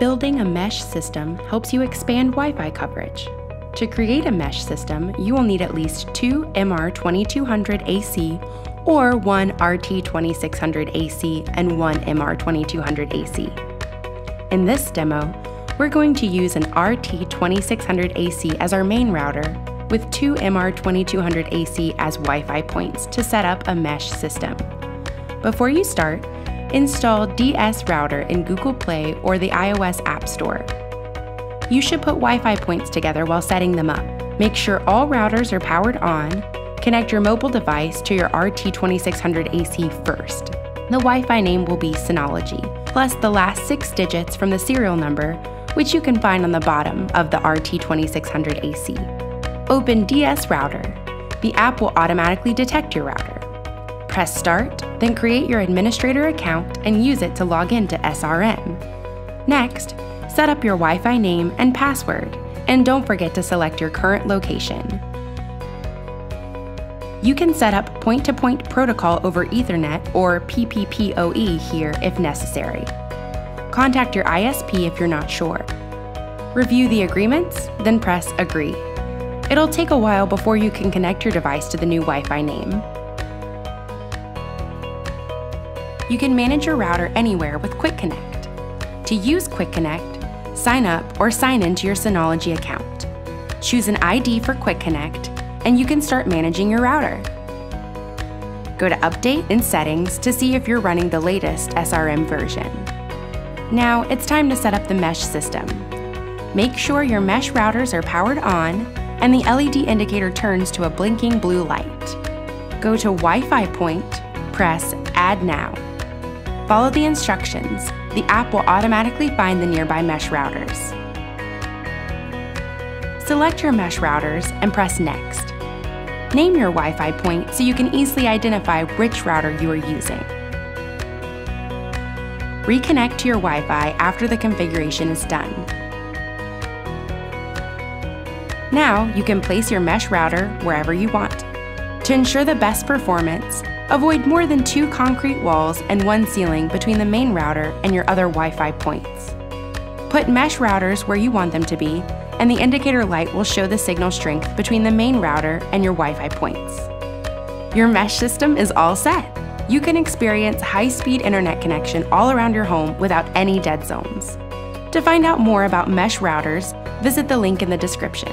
Building a mesh system helps you expand Wi Fi coverage. To create a mesh system, you will need at least two MR2200 AC or one RT2600 AC and one MR2200 AC. In this demo, we're going to use an RT2600 AC as our main router with two MR2200 AC as Wi-Fi points to set up a mesh system. Before you start, install DS Router in Google Play or the iOS App Store. You should put Wi-Fi points together while setting them up. Make sure all routers are powered on, connect your mobile device to your RT2600 AC first. The Wi-Fi name will be Synology, plus the last six digits from the serial number, which you can find on the bottom of the RT2600 AC. Open DS Router. The app will automatically detect your router. Press Start, then create your administrator account and use it to log into SRM. Next, set up your Wi Fi name and password, and don't forget to select your current location. You can set up point to point protocol over Ethernet or PPPoE here if necessary. Contact your ISP if you're not sure. Review the agreements, then press Agree. It'll take a while before you can connect your device to the new Wi Fi name. You can manage your router anywhere with Quick Connect. To use Quick Connect, sign up or sign into your Synology account. Choose an ID for Quick Connect, and you can start managing your router. Go to Update in Settings to see if you're running the latest SRM version. Now it's time to set up the mesh system. Make sure your mesh routers are powered on and the LED indicator turns to a blinking blue light. Go to Wi-Fi point, press Add Now. Follow the instructions. The app will automatically find the nearby mesh routers. Select your mesh routers and press Next. Name your Wi-Fi point so you can easily identify which router you are using. Reconnect to your Wi-Fi after the configuration is done. Now you can place your mesh router wherever you want. To ensure the best performance, avoid more than two concrete walls and one ceiling between the main router and your other Wi-Fi points. Put mesh routers where you want them to be, and the indicator light will show the signal strength between the main router and your Wi-Fi points. Your mesh system is all set. You can experience high-speed internet connection all around your home without any dead zones. To find out more about mesh routers, visit the link in the description.